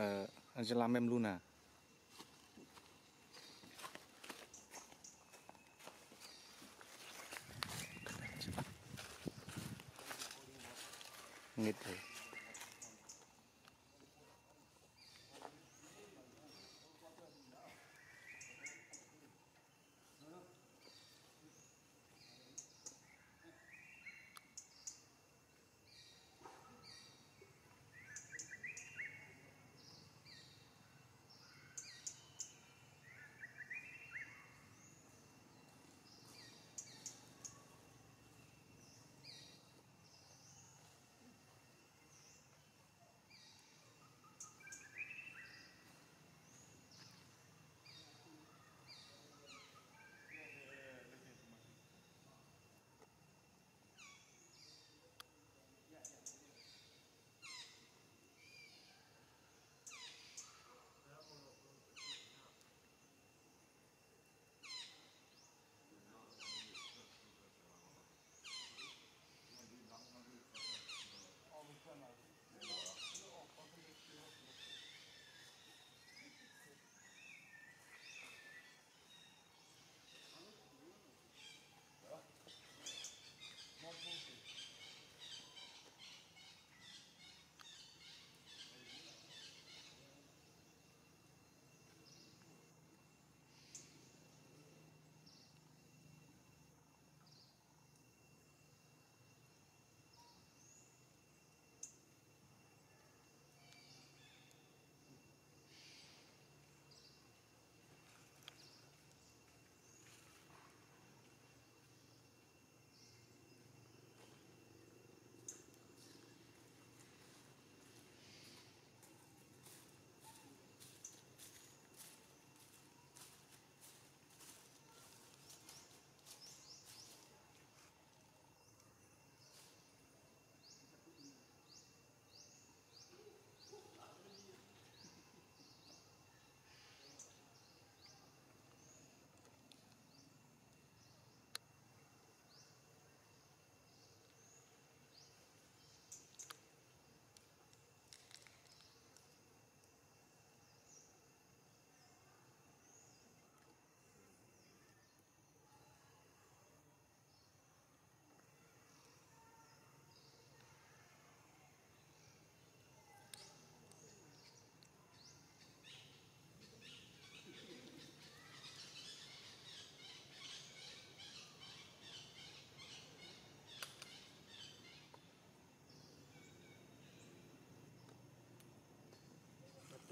uh, Angela Memluna. Gitu.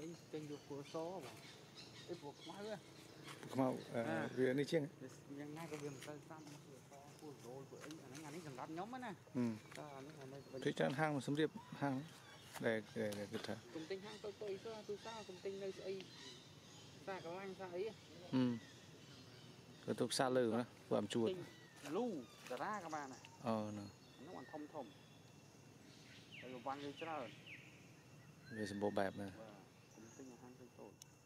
ចេញចេញយកពណ៌សបងអីពណ៌ខ្មៅហ៎ខ្មៅអឺអាវានេះជាងយ៉ាងណាក៏វាមិនទៅតាមពណ៌សពណ៌រោលពណ៌អីអាហ្នឹងអានេះសម្រាប់ខ្ញុំណាហឹមតើអានេះអានេះវិញភាគច្រើនហាងសម្រៀបហាងដែលគេដែលគិតថាគុំទិញហាងតូចតូចទៅទូសាគុំទិញនៅស្អីសាកន្លាញ់សាអីហឹមទៅទៅផ្សារលើណាធ្វើអំជួតទិញលូតារាក៏បានដែរអូណាអានោះអាធំធំតែវ៉ាន់វាច្រើនវាសម្បូរបែបណាបាទ thing that Hansen.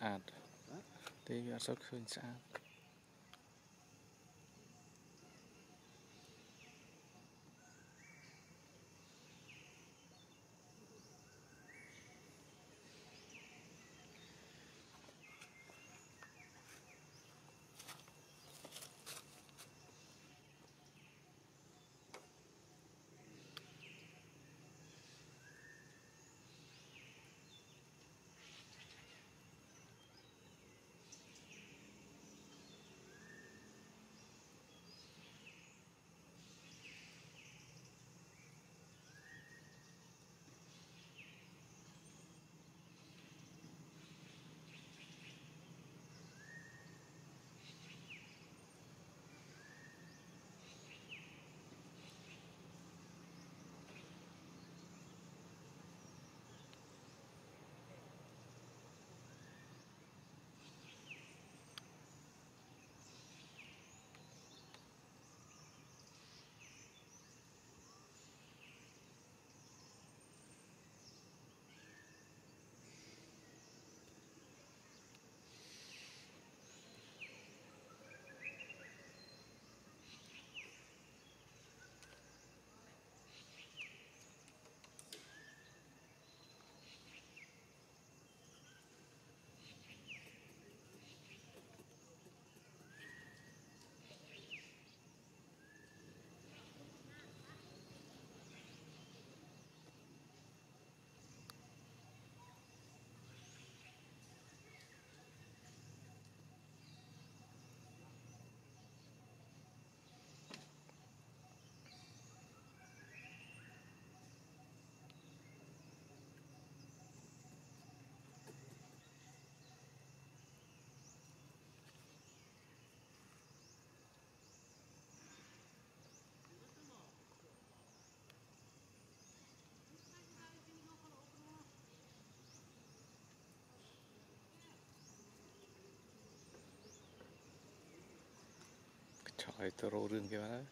ស្អាតទេវាអត់សូវឃើញស្អាត 잘들어 오르는 게 많아 요.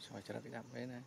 잘 들어가지 않 네.